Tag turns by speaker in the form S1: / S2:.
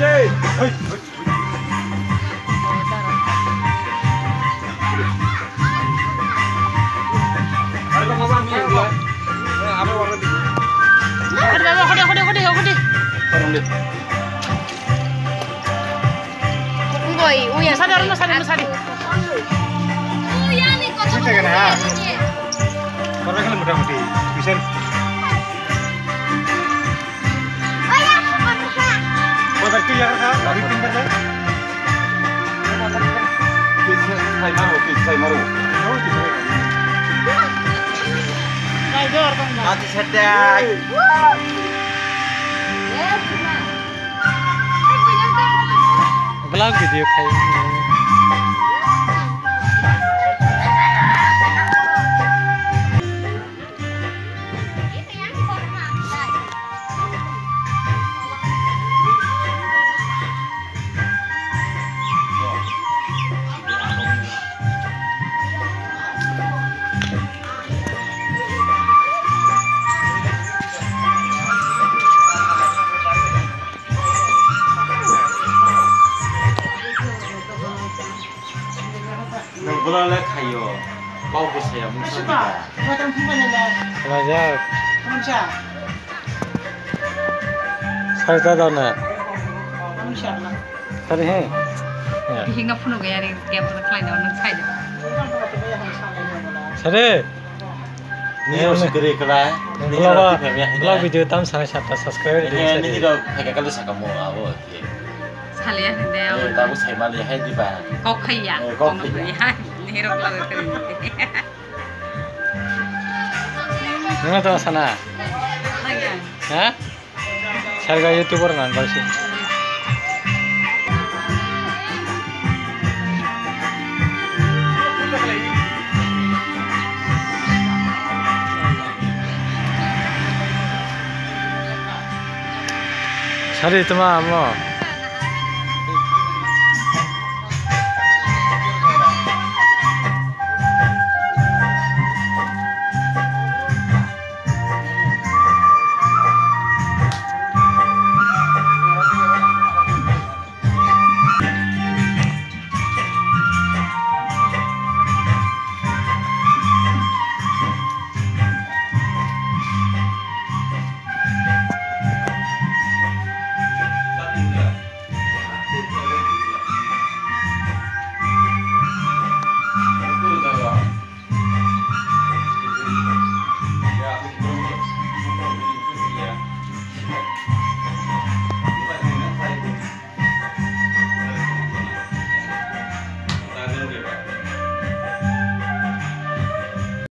S1: Hadi.
S2: Unggoy, uyan.
S1: Sadar, mas sadar, mas sadar.
S2: Uyan nih kok.
S3: Kita kena? Orang kan mudah-mudi. Bisa. Motor tu yang kan, dari pintar kan?
S4: Sai maru, sai maru.
S3: Oh,
S4: Nggak boleh
S2: kayu, bau
S4: busa. Kita tunggu aja lah. Kita tunggu
S2: Kok kaya?
S4: Eh,
S2: Kok
S4: kok kaya.
S2: kaya? Nih rok lalu kan.
S5: नंगा तो सना
S2: Lagi.
S5: हाँ सरगा यूट्यूबर मान बस सरी तुम्हारा